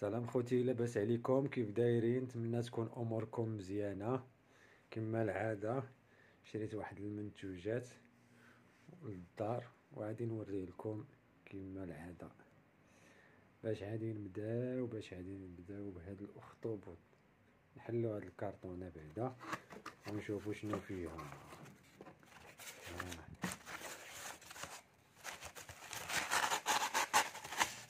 سلام خوتي لاباس عليكم؟ كيف دايرين؟ نتمنى تكون أموركم مزيانة. كما العادة شريت واحد المنتوجات للدار وغادي نوريه لكم كما العادة. باش غادي نبداو باش غادي نبداو بهاد الأخطبوط. نحلو هاد الكرتونه بعدا ونشوفو شنو فيها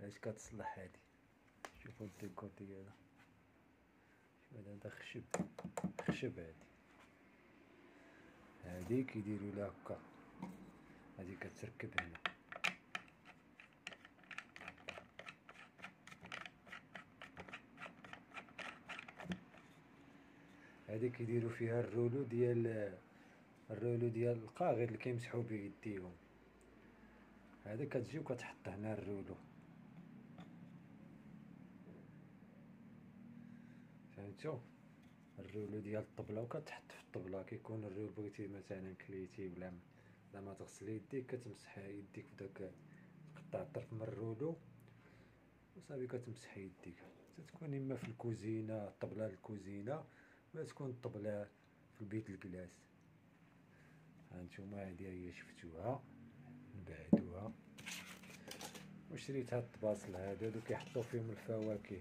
اش كتصلح هادي؟ شوفوا الديكور ديالها. شوف هذا خشب خشب هادي. هادي كيديروا لها هكا. هادي كتركب هنا. هادي كيديروا فيها الرولو ديال الرولو ديال القاغير اللي كيمسحوا به يديهم هذا كتجي وكتحط هنا ال rouleau. فهمتو ال rouleau ديال الطبلة وكتحط في الطبلة كيكون ال rouleau بغيتي مثلا كليتي ولا زعما تغسل يديك كتمسح يديك بداك تقطع طرف من ال rouleau وصافي كتمسح يديك. تتكون إما في الكوزينة الطبلة الكوزينة ولا تكون الطبلة في البيت الگلاس. هانتوما هادي هي شفتوها نبعدوها وشريت هاد الطباصل هادو كيحطو فيهم الفواكه.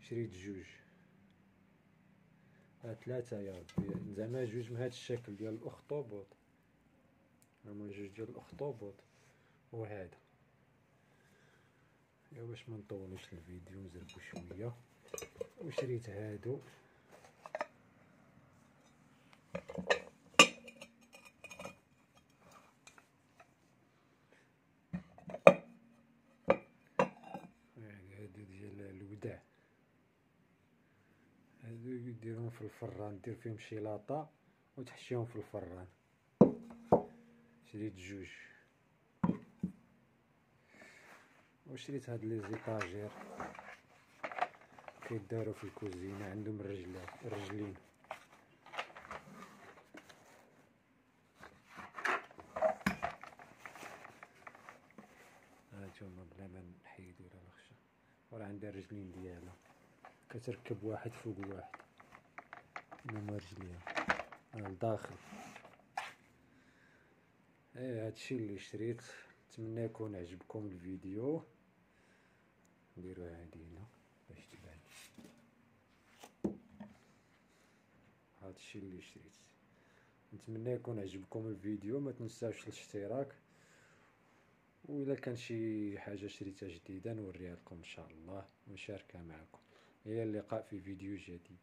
شريت جوج. ثلاثة يا ربي. زعما جوج من هاد الشكل ديال الأخطبوط. هما جوج ديال الأخطبوط. وهذا. يا باش ما نطولش الفيديو نزربو شوية. وشريت هادو ديال الوداع هادو يديرهم في الفران دير فيهم شيلاطة وتحشيهم في الفران. شريت جوج. وشريت هاد لي زيطاجير كيدارو في الكوزينة عندهم الرجلات الرجلين. هانتوما بلا ما نحيدو ولا الخشا وراه عندها الرجلين ديالها. كتركب واحد فوق واحد. هما رجليها لداخل إيه هادشي اللي شريت نتمنى يكون عجبكم الفيديو نديرو هادي هنا باش تبان هادشي اللي شريت نتمنى يكون عجبكم الفيديو ما تنساوش الاشتراك وإلا كان شي حاجة شريتها جديدة نوريها لكم إن شاء الله ونشاركها معكم إلى اللقاء في فيديو جديد